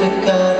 to God.